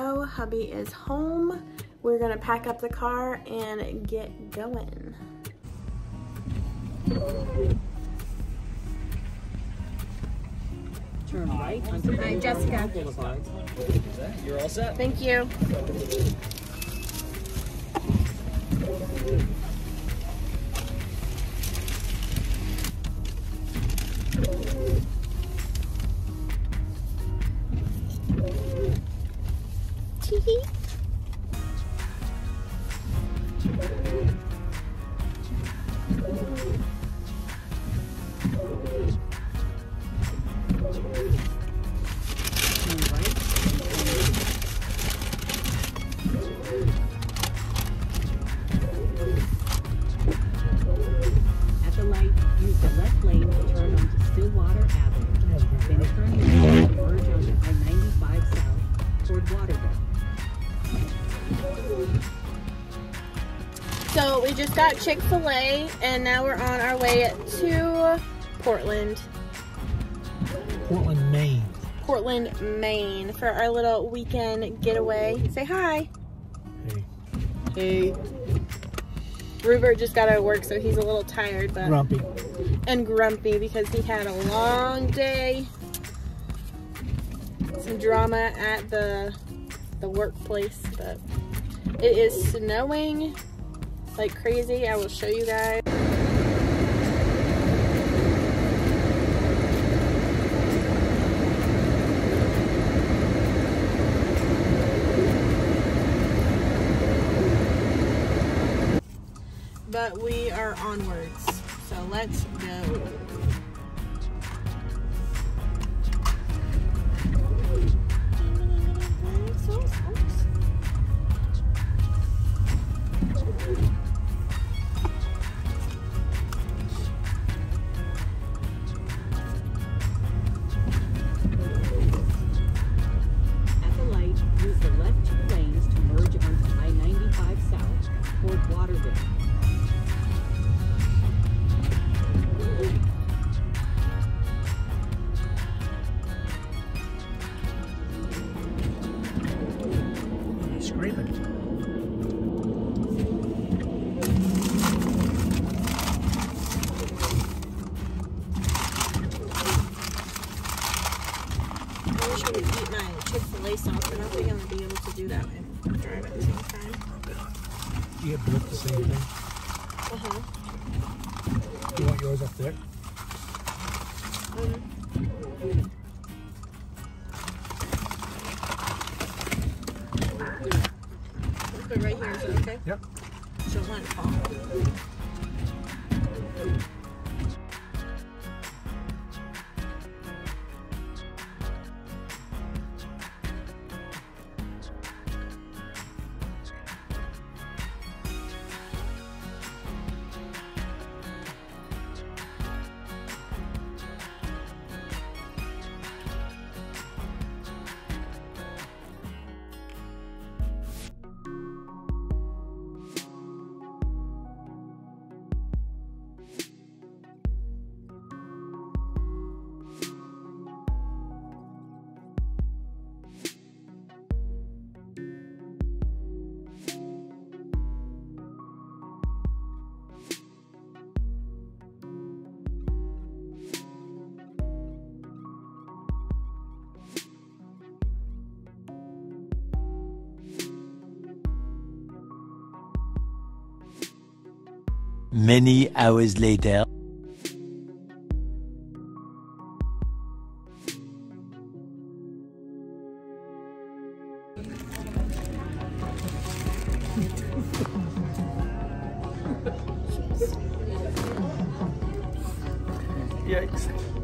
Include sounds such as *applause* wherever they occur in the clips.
go. Hubby is home. We're gonna pack up the car and get going. Turn right onto Hi, Jessica. You're all set. Thank you. Got Chick-fil-A and now we're on our way to Portland. Portland, Maine. Portland, Maine for our little weekend getaway. Say hi. Hey, Hey. Rupert just got out of work, so he's a little tired, but grumpy. and grumpy because he had a long day. Some drama at the the workplace, but it is snowing like crazy. I will show you guys. But we are onwards, so let's go. Get both the same thing. Uh-huh. You want yours up there? Many hours later. Yikes.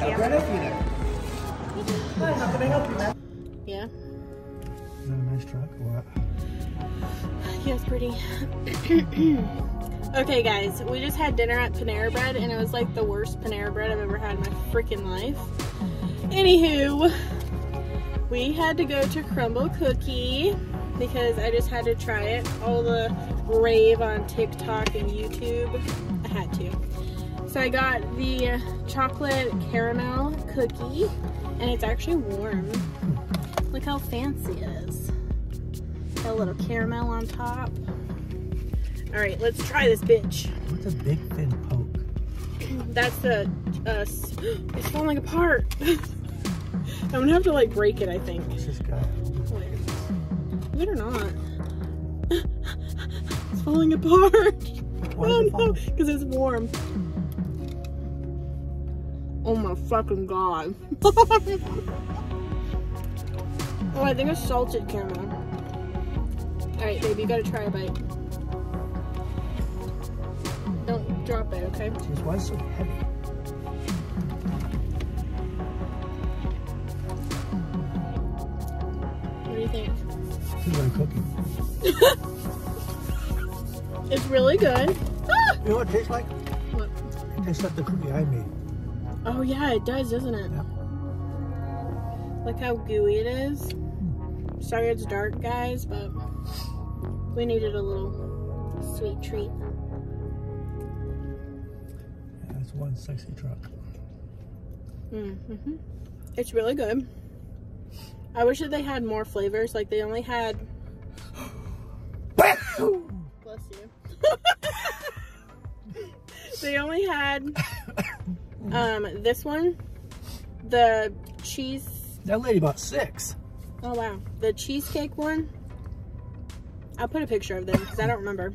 You there. Hi, how can I help you, man? Yeah. Is that a nice truck or what? Yeah, it's pretty. *clears throat* okay, guys, we just had dinner at Panera Bread, and it was like the worst Panera Bread I've ever had in my freaking life. Anywho, we had to go to Crumbl Cookie because I just had to try it. All the rave on TikTok and YouTube, I had to. So I got the chocolate caramel cookie, and it's actually warm. Look how fancy it is. Got a little caramel on top. All right, let's try this bitch. What's a big fin poke? That's the, uh, *gasps* it's falling apart. *laughs* I'm gonna have to like break it, I think. What's this guy? Wait or not. *laughs* it's falling apart. *laughs* Oh no, because it's warm. Oh my fucking god. *laughs* oh, I think it's salted caramel. Alright, baby, you gotta try a bite. Don't drop it, okay? Jeez, why is it so heavy? What do you think? Is like cookie. *laughs* It's really good. Ah! You know what it tastes like? What? It tastes like the cookie I made. Oh yeah, it does, doesn't it? Look how gooey it is. Sorry it's dark, guys, but we needed a little sweet treat. Yeah, That's one sexy truck. Mm-hmm. It's really good. I wish that they had more flavors. Like they only had. *gasps* Bless you. *laughs* they only had *laughs* um this one, the cheese That lady bought six. Oh wow, the cheesecake one. I'll put a picture of them because I don't remember.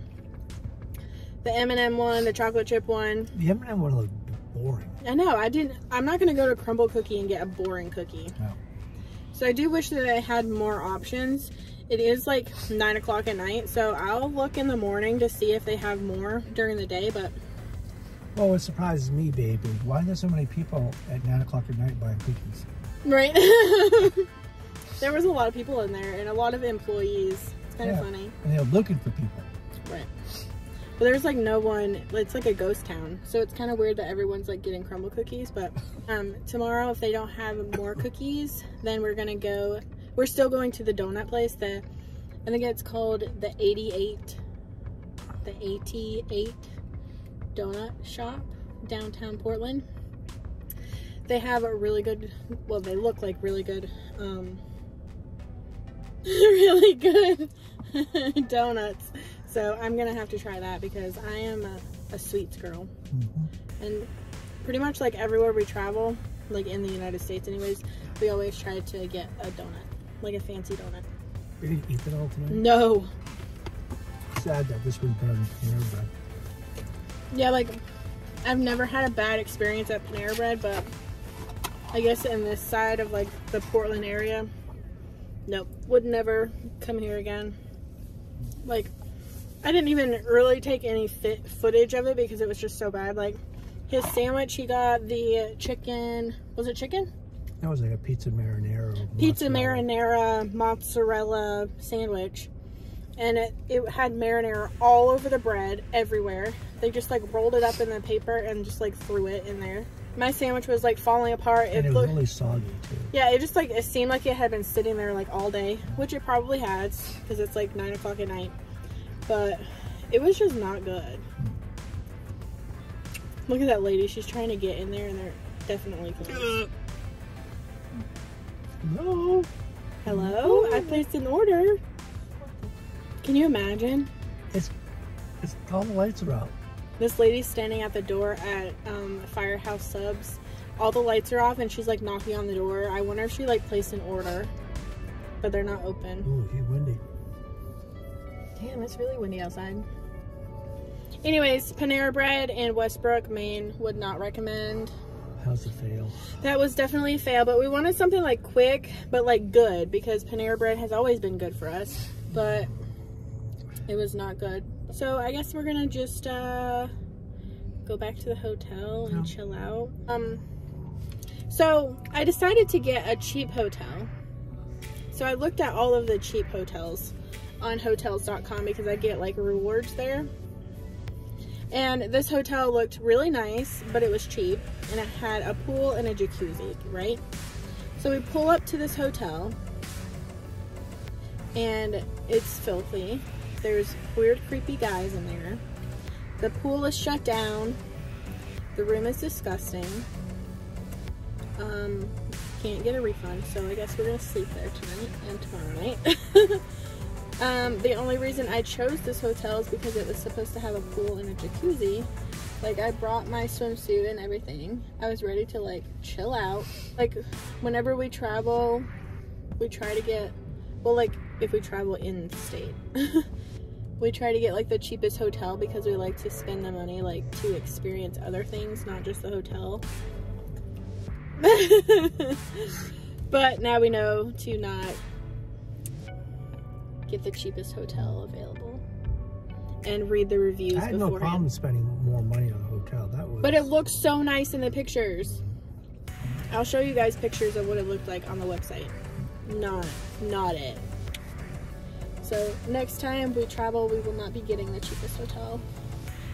The M&M one, the chocolate chip one. The M&M one looked boring. I know I didn't. I'm not gonna go to Crumbl Cookie and get a boring cookie. No. So I do wish that I had more options. It is like nine o'clock at night, so I'll look in the morning to see if they have more during the day. But Well, what surprises me, baby, why are there so many people at 9 o'clock at night buying cookies? right, *laughs* there was a lot of people in there and a lot of employees. It's kind of funny. And they're looking for people. Right. But there's like no one, it's like a ghost town. So it's kind of weird that everyone's like getting Crumbl cookies. But *laughs* um, tomorrow, if they don't have more cookies, then we're going to go, we're still going to the donut place. The, I think it's called the 88, the 88 donut shop downtown Portland. They have a really good, well, they look like really good, um, *laughs* really good *laughs* donuts. So I'm gonna have to try that because I am a, a sweets girl. Mhm. And pretty much like everywhere we travel, like in the United States anyways, we always try to get a donut. Like a fancy donut. You didn't eat it all tonight? No. Sad that this was than Panera Bread. Yeah, like I've never had a bad experience at Panera Bread, but I guess in this side of like the Portland area, nope, would never come here again. Like I didn't even really take any fit footage of it because it was just so bad. Like his sandwich, he got the chicken. Was it chicken? That was like a pizza marinara. Pizza mozzarella. marinara mozzarella sandwich, and it it had marinara all over the bread everywhere. They just like rolled it up in the paper and just like threw it in there. My sandwich was like falling apart. And It it was looked, really soggy too. yeah, it just like it seemed like it had been sitting there like all day, which it probably has because it's like nine o'clock at night. But it was just not good. Look at that lady. She's trying to get in there, and they're definitely closed. No. Hello, I placed an order. Can you imagine? It's, it's all the lights are out. This lady's standing at the door at um, Firehouse Subs. All the lights are off, and she's like knocking on the door. I wonder if she like placed an order, but they're not open. Ooh, hey, windy. Damn, it's really windy outside. Anyways, Panera Bread in Westbrook, Maine, would not recommend. How's the fail? That was definitely a fail, but we wanted something like quick, but like good because Panera Bread has always been good for us, but it was not good. So I guess we're gonna just uh, go back to the hotel and No. chill out. Um, so I decided to get a cheap hotel. So I looked at all of the cheap hotels on hotels.com because I get like rewards there. And this hotel looked really nice, but it was cheap and it had a pool and a jacuzzi, right? So we pull up to this hotel and it's filthy. There's weird, creepy guys in there. The pool is shut down. The room is disgusting. Um, can't get a refund, so I guess we're gonna sleep there tonight and tomorrow night. *laughs* um, the only reason I chose this hotel is because it was supposed to have a pool and a jacuzzi. Like I brought my swimsuit and everything. I was ready to like chill out. Like whenever we travel, we try to get well like if we travel in state. *laughs* we try to get like the cheapest hotel because we like to spend the money like to experience other things, not just the hotel. *laughs* but now we know to not get the cheapest hotel available and read the reviews I had no problem spending more money on a hotel. That was. But it looks so nice in the pictures. I'll show you guys pictures of what it looked like on the website. Not, not it. So next time we travel, we will not be getting the cheapest hotel.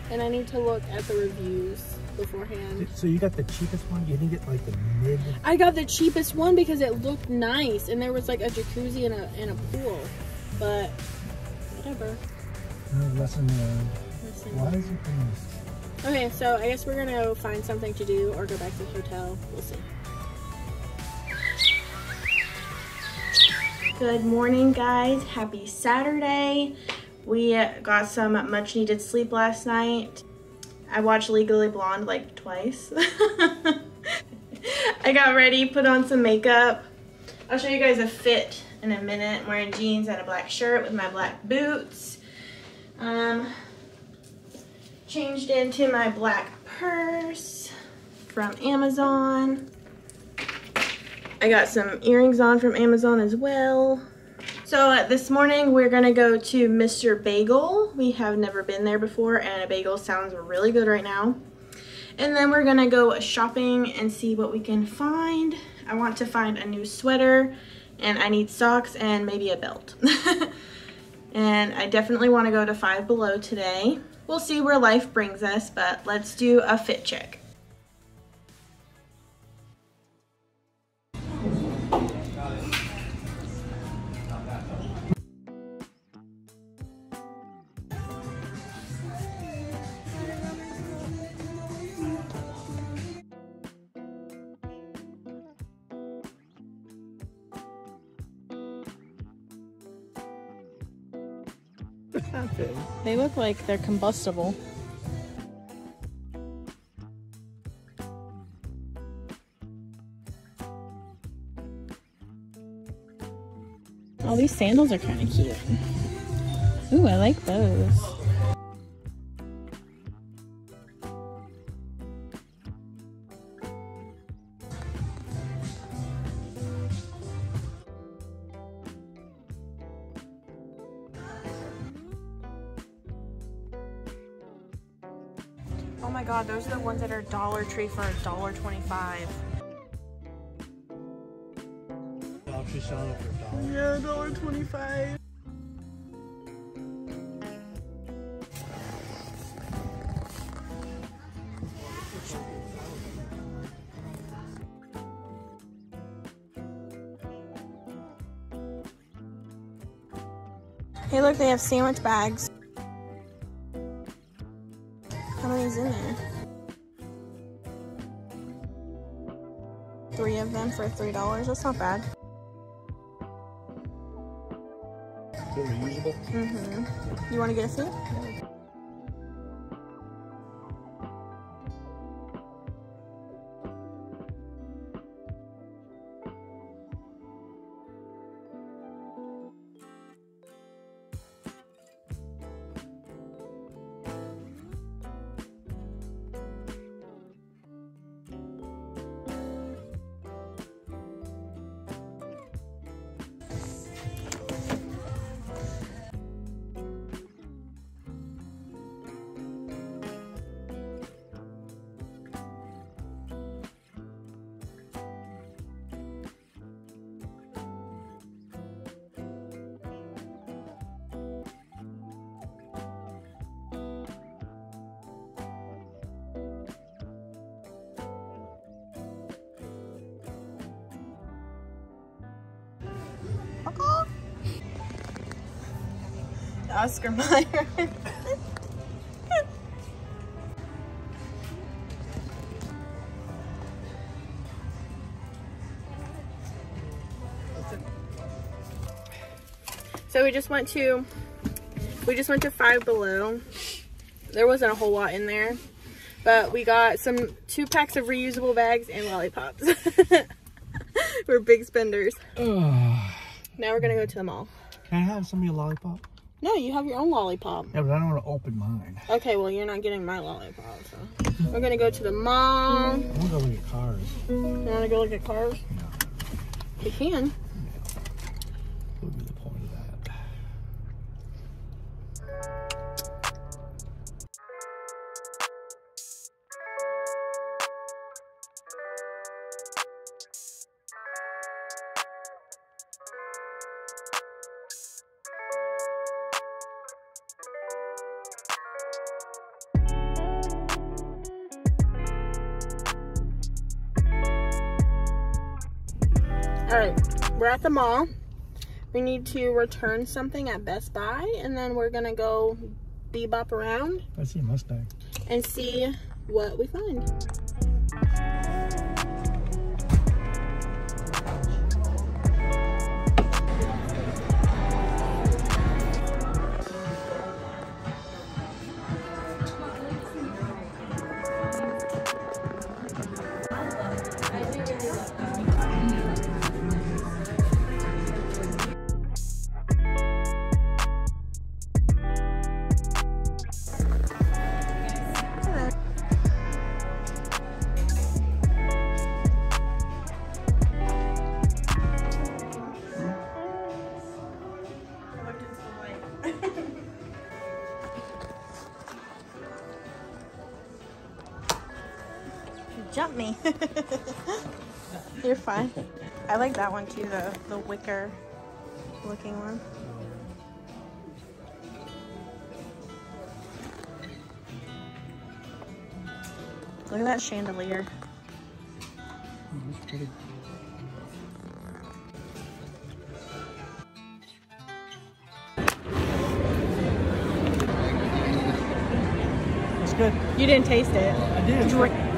And I need to look at the reviews beforehand. So you got the cheapest one? You didn't get like the mid. I got the cheapest one because it looked nice and there was like a jacuzzi and a, and a pool. But whatever. No, lesson learned. Why is it this? Okay, so I guess we're gonna find something to do or go back to the hotel. We'll see. Good morning, guys. Happy Saturday. We got some much needed sleep last night. I watched Legally Blonde like twice. *laughs* I got ready, put on some makeup. I'll show you guys a fit in a minute. I'm wearing jeans and a black shirt with my black boots. Um, changed into my black purse from Amazon. I got some earrings on from Amazon as well. So uh, this morning we're gonna go to Mr. Bagel. We have never been there before and a bagel sounds really good right now. And then we're gonna go shopping and see what we can find. I want to find a new sweater and I need socks and maybe a belt. *laughs* and I definitely want to go to Five Below today. We'll see where life brings us, but let's do a fit check. They look like they're combustible. Oh, these sandals are kind of cute. Ooh, I like those. Tree for a dollar twenty-five. Oh, selling it for a dollar. Yeah, dollar twenty-five. Hey, look, they have sandwich bags. Three of them for three dollars. That's not bad. They're reusable. Mm-hmm. You want to get a seat? Oscar Mayer. so we just went to we just went to Five Below. There wasn't a whole lot in there, but we got some two packs of reusable bags and lollipops. *laughs* we're big spenders. Now we're gonna go to the mall. Can I have some of your lollipop? No, you have your own lollipop. Yeah, but I don't want to open mine. Okay, well you're not getting my lollipop. So we're gonna go to the mall. I want to go look at cars. You wanna go look at cars? We can. At the mall. We need to return something at Best Buy, and then we're gonna go bebop around I see a Mustang. and see what we find. I like that one too, the the wicker looking one. Look at that chandelier. That's pretty. It's good. You didn't taste it. I did. Drink.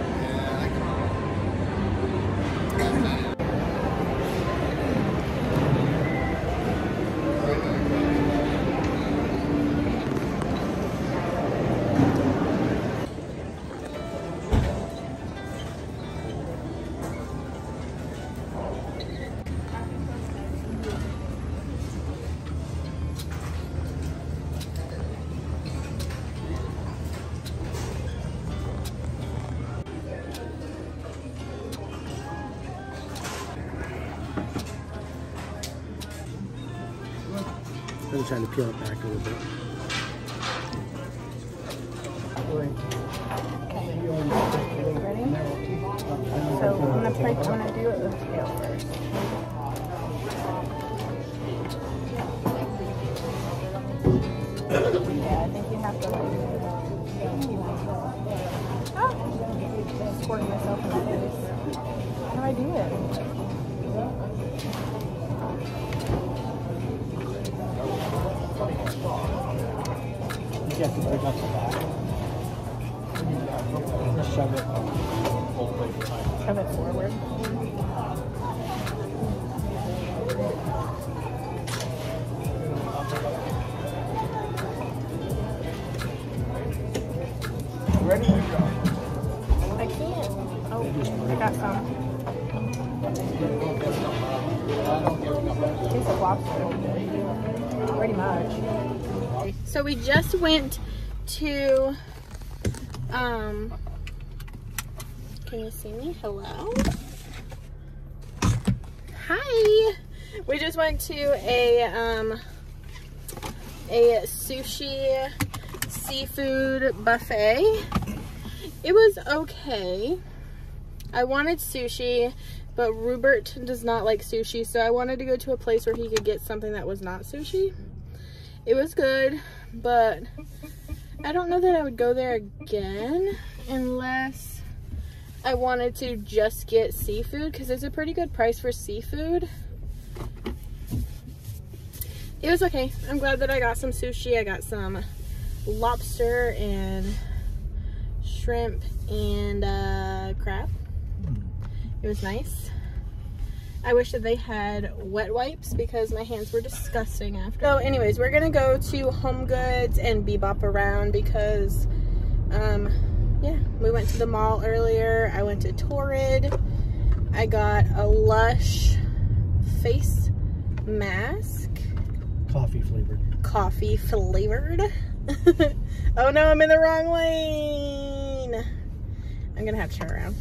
I'm trying to peel it back a little bit. Ready? So I'm gonna plate. I'm gonna do it with scale first. I can't. Oh, I got some. Tastes like lobster. Pretty much. So we just went to, um, can you see me? Hello? Hi! We just went to a, um, a sushi seafood buffet. It was okay. I wanted sushi, but Rupert does not like sushi, so I wanted to go to a place where he could get something that was not sushi. It was good, but I don't know that I would go there again unless I wanted to just get seafood because it's a pretty good price for seafood. it was okay. I'm glad that I got some sushi. I got some lobster and shrimp and uh, crab. It was nice. I wish that they had wet wipes because my hands were disgusting after. So anyways, we're gonna go to Home Goods and bebop around because, um, yeah, we went to the mall earlier. I went to Torrid. I got a Lush face mask, Coffee flavored. coffee flavored. *laughs* oh no, I'm in the wrong lane. I'm gonna have to turn around.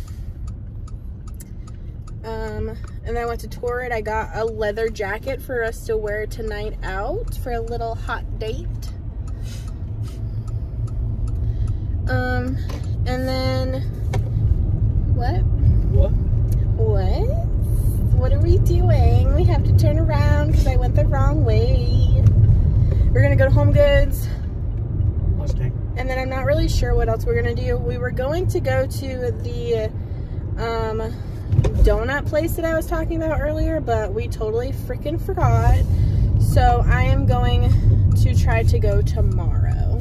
Um, and then I went to Torrid. I got a leather jacket for us to wear tonight out for a little hot date. Um, and then what? What? What? What are we doing? We have to turn around because I went the wrong way. We're gonna go to Home Goods. And then I'm not really sure what else we're gonna do. We were going to go to the um, donut place that I was talking about earlier, but we totally freaking forgot. So I am going to try to go tomorrow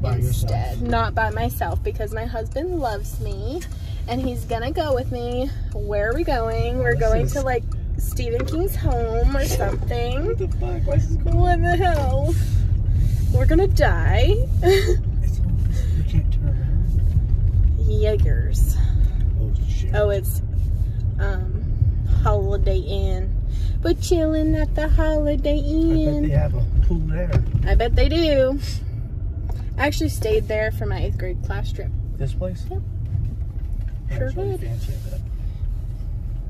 By instead. yourself. Not by myself because my husband loves me and he's gonna go with me. Where are we going? We're going to like Stephen King's home or something. What the fuck? Why is this going? What the hell? We're gonna die. *laughs* Jaegers. Oh shit. Oh, it's um Holiday Inn. But chilling at the Holiday Inn. I bet they have a pool there. I bet they do. I actually stayed there for my eighth grade class trip. This place? Yep. Yeah, Sure it's really did. fancy,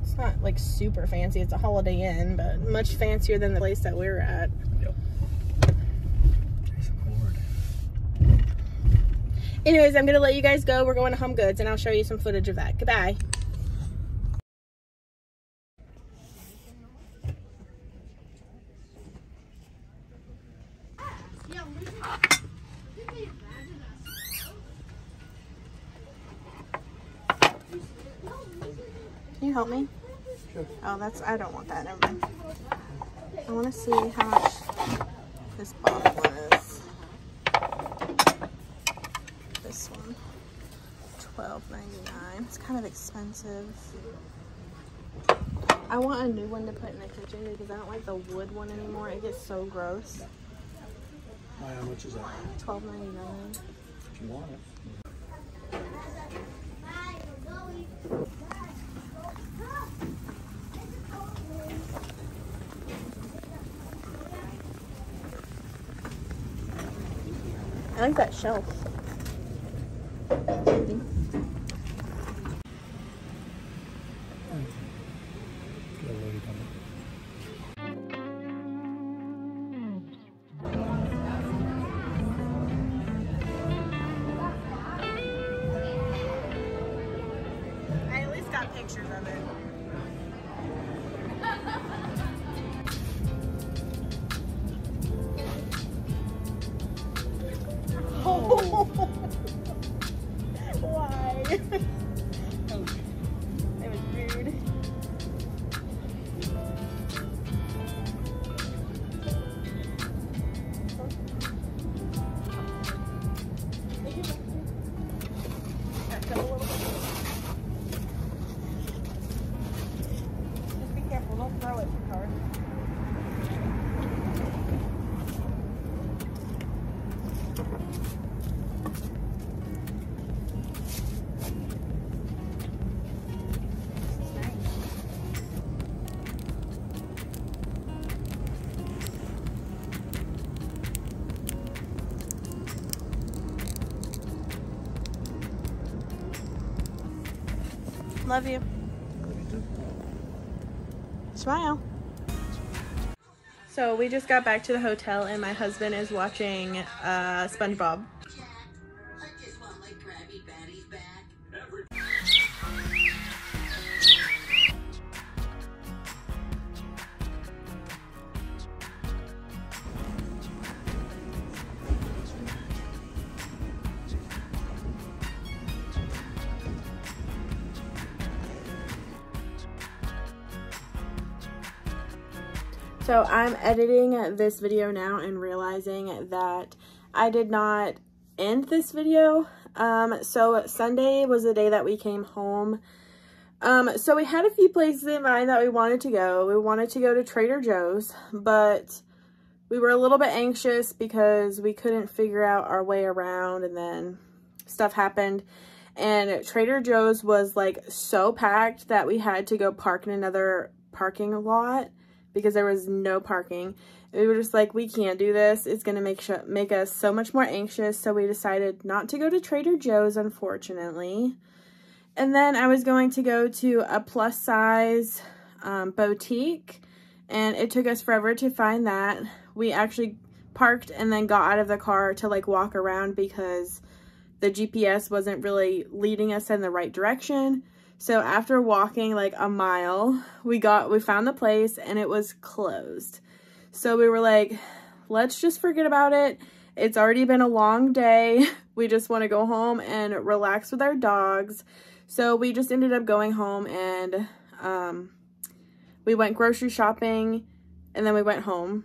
It's not like super fancy. It's a Holiday Inn, but much fancier than the place that we were at. Nice cord. Anyways, I'm gonna let you guys go. We're going to Home Goods, and I'll show you some footage of that. Goodbye. Can you help me? Sure. Oh, that's, I don't want that, never mind. I want to see how much this bottle is. This one, twelve ninety nine. It's kind of expensive. I want a new one to put in the kitchen because I don't like the wood one anymore. It gets so gross. Why, how much is that? Twelve ninety nine. If you want it. I like that shelf. Love you. Smile. So we just got back to the hotel and my husband is watching uh, SpongeBob. I'm editing this video now and realizing that I did not end this video. Um, so Sunday was the day that we came home. Um, so we had a few places in mind that we wanted to go. We wanted to go to Trader Joe's, but we were a little bit anxious because we couldn't figure out our way around and then stuff happened. And Trader Joe's was like so packed that we had to go park in another parking lot because there was no parking. We were just like, we can't do this. It's going to make make us so much more anxious. So we decided not to go to Trader Joe's, unfortunately. And then I was going to go to a plus size um, boutique. And it took us forever to find that. We actually parked and then got out of the car to like walk around because the GPS wasn't really leading us in the right direction. So after walking like a mile, we got we found the place and it was closed. So we were like, let's just forget about it. It's already been a long day. *laughs* We just want to go home and relax with our dogs. So we just ended up going home and um, we went grocery shopping and then we went home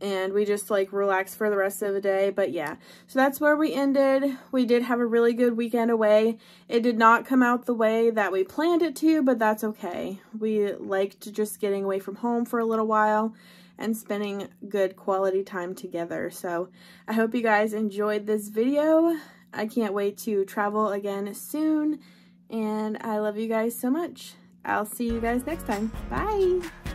and we just like relaxed for the rest of the day but yeah. So that's where we ended. We did have a really good weekend away. It did not come out the way that we planned it to but that's okay. We liked just getting away from home for a little while and spending good quality time together. So i hope you guys enjoyed this video. I can't wait to travel again soon and i love you guys so much. I'll see you guys next time. Bye